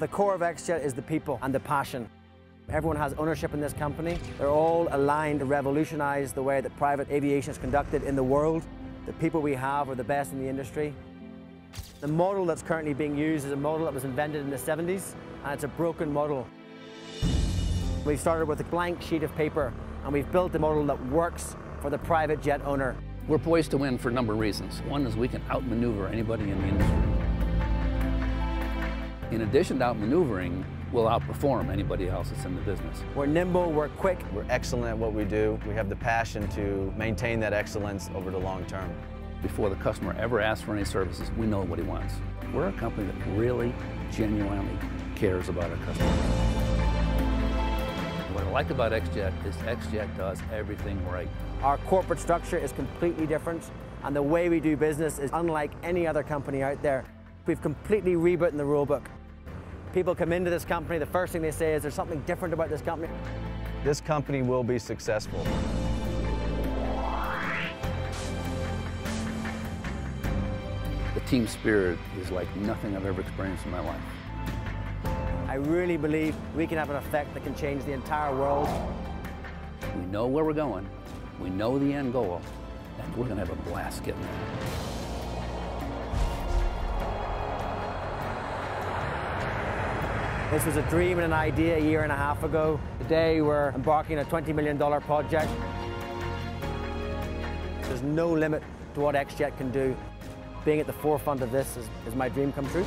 The core of XJet is the people and the passion. Everyone has ownership in this company. They're all aligned to revolutionize the way that private aviation is conducted in the world. The people we have are the best in the industry. The model that's currently being used is a model that was invented in the 70s, and it's a broken model. We started with a blank sheet of paper, and we've built a model that works for the private jet owner. We're poised to win for a number of reasons. One is we can outmaneuver anybody in the industry. In addition to outmaneuvering, we'll outperform anybody else that's in the business. We're nimble, we're quick. We're excellent at what we do. We have the passion to maintain that excellence over the long term. Before the customer ever asks for any services, we know what he wants. We're a company that really, genuinely cares about our customers. What I like about XJet is XJet does everything right. Our corporate structure is completely different, and the way we do business is unlike any other company out there. We've completely rewritten the rule book. People come into this company, the first thing they say is there's something different about this company. This company will be successful. The team spirit is like nothing I've ever experienced in my life. I really believe we can have an effect that can change the entire world. We know where we're going, we know the end goal, and we're going to have a blast getting there. This was a dream and an idea a year and a half ago. Today we're embarking on a $20 million project. There's no limit to what XJet can do. Being at the forefront of this is, is my dream come true.